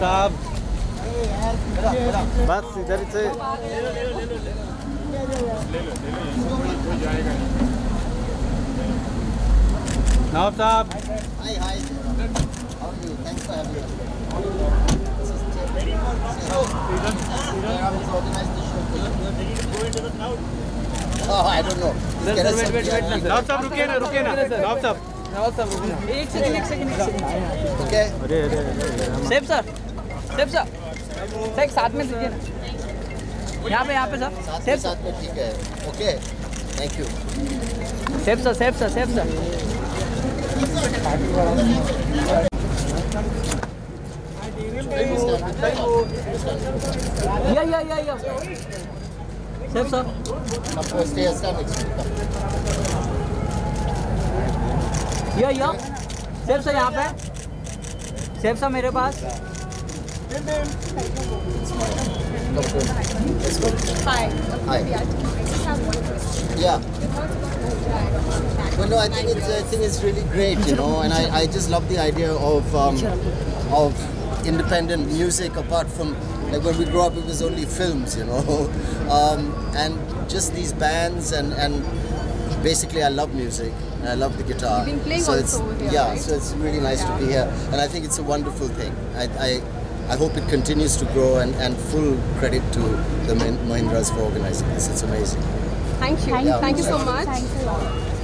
साहब बस इधर से नवाब साहब. Oh. नवाब साहब रुकिए ना रुकिए ना नवाब साहब एक सेकंड एक सेकंड एक सेकंड Okay? अरे अरे अरे सेफ़ सर। Safe sir. साथ में दीजिए ना यहाँ पे यहाँ पे सर। सेफ़ साथ में ठीक है. Okay. Thank you. Safe sir safe sir safe sir. या या या या। Safe sir. यो यो सेब सा यहाँ पे सेब सा मेरे पास। Yeah. Well, no, I think it's I think it's really great, you know, and I, I just love the idea of um, of independent music apart from like when we grew up it was only films, you know, um, and just these bands and and basically I love music. and I love the guitar. You've been playing so also it's over here, yeah, right? so it's really nice to be here, and I think it's a wonderful thing. I. I I hope it continues to grow and, and full credit to the Mahin- Mahindras for organizing this. It's amazing. Thank you. Yeah. Thank you so much. Thanks a lot.